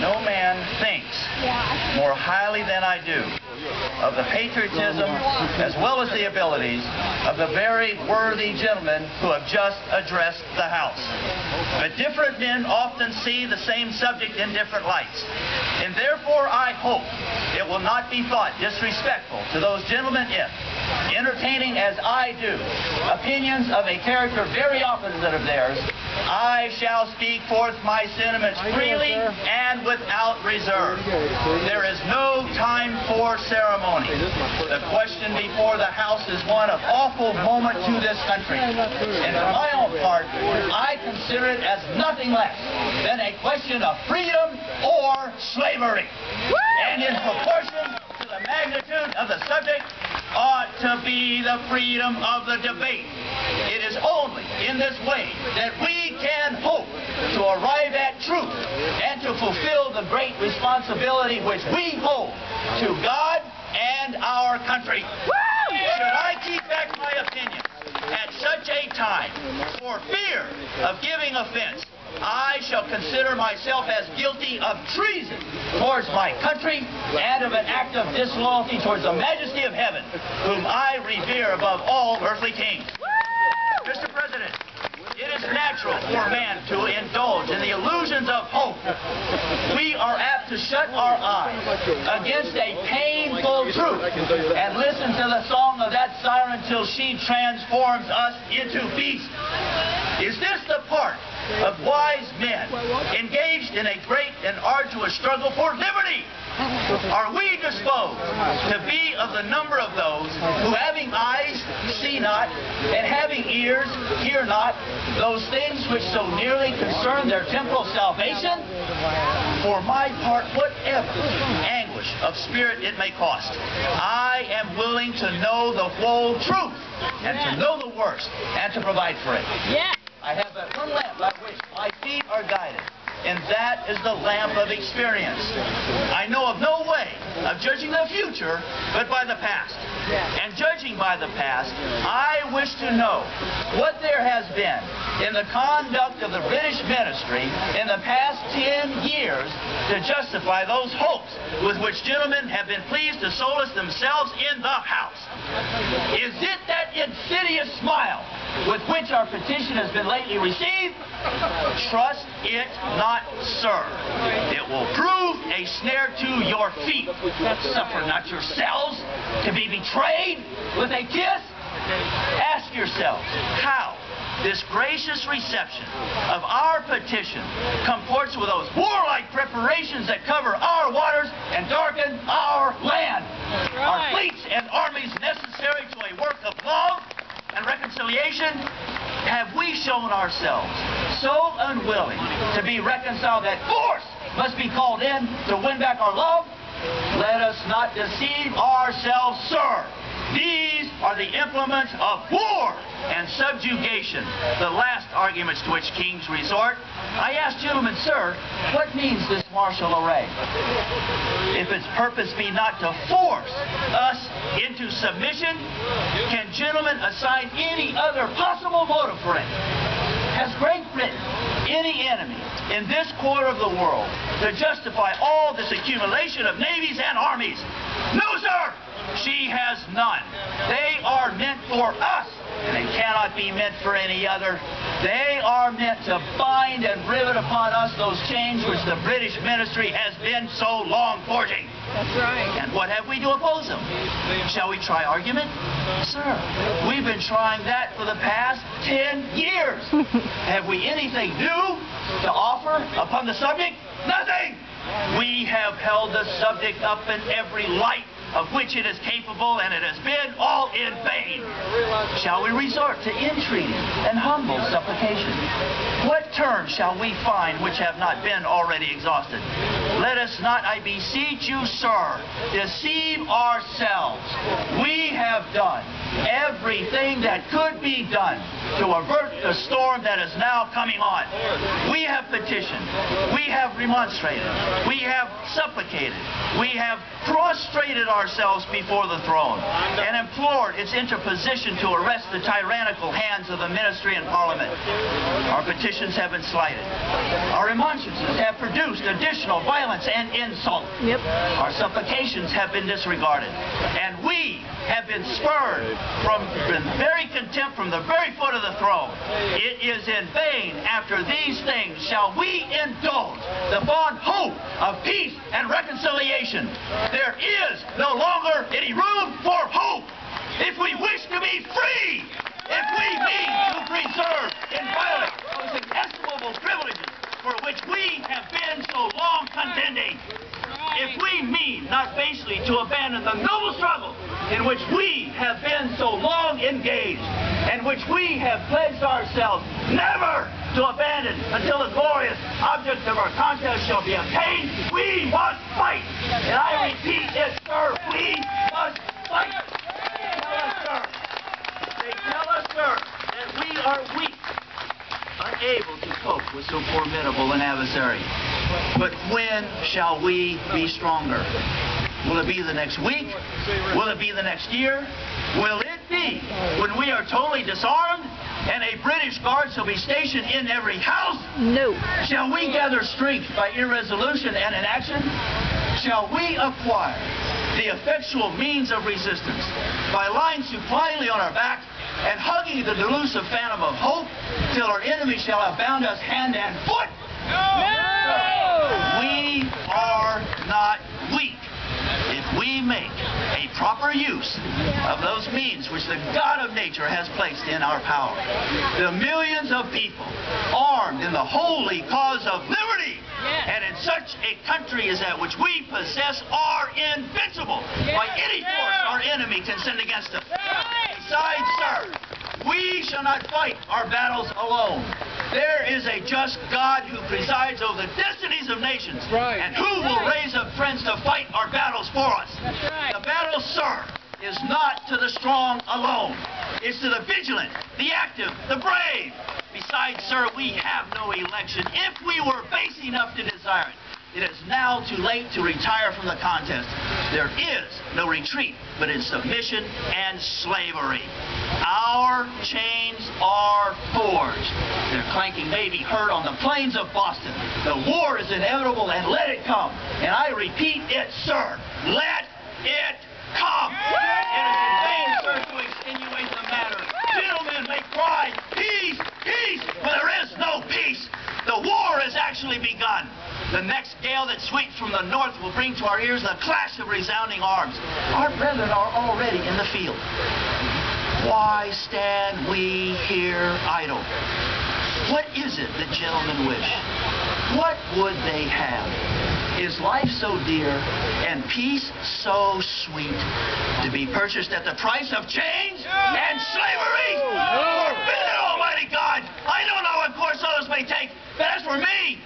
no man thinks more highly than I do of the patriotism as well as the abilities of the very worthy gentlemen who have just addressed the House. But different men often see the same subject in different lights. And therefore I hope it will not be thought disrespectful to those gentlemen if, entertaining as I do opinions of a character very opposite of theirs, I shall speak forth my sentiments freely and without reserve. There is no time for ceremony. The question before the House is one of awful moment to this country. And for my own part, I consider it as nothing less than a question of freedom or slavery. And in proportion to the magnitude of the subject, ought to be the freedom of the debate. It is only in this way that we can hope to arrive at truth and to fulfill the great responsibility which we hold to God and our country. Should I keep back my opinion at such a time for fear of giving offense, I shall consider myself as guilty of treason towards my country and of an act of disloyalty towards the majesty of heaven, whom I revere above all earthly kings. Mr. President, it is natural for man to indulge in the illusions of hope. We are apt to shut our eyes against a painful truth and listen to the song of that siren till she transforms us into beasts. Is this the part of wise men engaged in a great and arduous struggle for liberty? Are we disposed to be of the number of those who having eyes see not, and having ears hear not, those things which so nearly concern their temporal salvation? For my part, whatever anguish of spirit it may cost, I am willing to know the whole truth, and to know the worst, and to provide for it. Yeah. I have but one lamp by which my feet are guided, and that is the lamp of experience. I know of no way of judging the future but by the past. And judging by the past, I wish to know what there has been in the conduct of the British ministry in the past 10 years to justify those hopes with which gentlemen have been pleased to solace themselves in the House. Is it insidious smile with which our petition has been lately received? Trust it not, sir. It will prove a snare to your feet. Suffer not yourselves to be betrayed with a kiss. Ask yourselves how this gracious reception of our petition comports with those warlike preparations that cover our waters and darken our land. Right. fleets and armies necessary to a work of Have we shown ourselves so unwilling to be reconciled that force must be called in to win back our love? Let us not deceive ourselves, sir. These are the implements of war and subjugation, the last arguments to which kings resort. I ask gentlemen, sir, what means this martial array? If its purpose be not to force us into submission, can gentlemen assign any other motive for? Has Great Britain any enemy in this quarter of the world to justify all this accumulation of navies and armies? No, sir! She has none. They are meant for us, and they cannot be meant for any other. They are meant to bind and rivet upon us those chains which the British ministry has been so long forging. That's right. And what have we to oppose them? Shall we try argument? Sir, we've been trying that for the past 10 years. have we anything new to offer upon the subject? Nothing! We have held the subject up in every light of which it is capable, and it has been all in vain. Shall we resort to entreaty and humble supplication? Terms shall we find which have not been already exhausted? Let us not, I beseech you, sir, deceive ourselves. We have done everything that could be done to avert the storm that is now coming on. We have petitioned. We have remonstrated. We have supplicated. We have prostrated ourselves before the throne and implored its interposition to arrest the tyrannical hands of the ministry and parliament. Our petitions have been slighted. Our remonstrances have produced additional violence and insult. Yep. Our supplications have been disregarded, and we have been spurned from very contempt from the very foot of the throne. It is in vain after these things shall we indulge the fond hope of peace and reconciliation. There is no longer any room for hope. If we wish to be free, if we mean to preserve inviolate those inestimable privileges for which we have been so long contending, if we mean not basely to abandon the noble struggle in which we have been so long engaged, and which we have pledged ourselves never to abandon until the glorious object of our contest shall be obtained, we must fight. And I repeat it, sir, we must fight. Sir, that we are weak, unable to cope with so formidable an adversary. But when shall we be stronger? Will it be the next week? Will it be the next year? Will it be when we are totally disarmed and a British guard shall be stationed in every house? No. Shall we gather strength by irresolution and inaction? Shall we acquire the effectual means of resistance by lying supinely on our back and hugging the delusive phantom of hope till our enemy shall have bound us hand and foot? No, We are not weak if we make a proper use of those means which the God of nature has placed in our power. The millions of people armed in the holy cause of liberty and in such a country as that which we possess are invincible by any force our enemy can send against us. Besides, sir, we shall not fight our battles alone. There is a just God who presides over the destinies of nations right. and who will raise up friends to fight our battles for us. The battle, sir, is not to the strong alone. It's to the vigilant, the active, the brave. Besides, sir, we have no election. If we were base enough to desire it, it is now too late to retire from the contest. There is no retreat but in submission and slavery. Our chains are forged. Their clanking may be heard on the plains of Boston. The war is inevitable and let it come. And I repeat it, sir. Let it The next gale that sweeps from the north will bring to our ears the clash of resounding arms. Our brethren are already in the field. Why stand we here idle? What is it that gentlemen wish? What would they have? Is life so dear and peace so sweet to be purchased at the price of chains and slavery? Forbid it, Almighty God! I don't know what course others may take, but as for me,